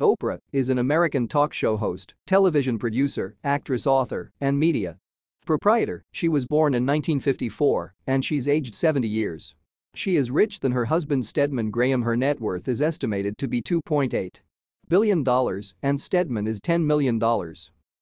Oprah is an American talk show host, television producer, actress author, and media. Proprietor, she was born in 1954 and she's aged 70 years. She is richer than her husband Stedman Graham her net worth is estimated to be $2.8 billion and Stedman is $10 million.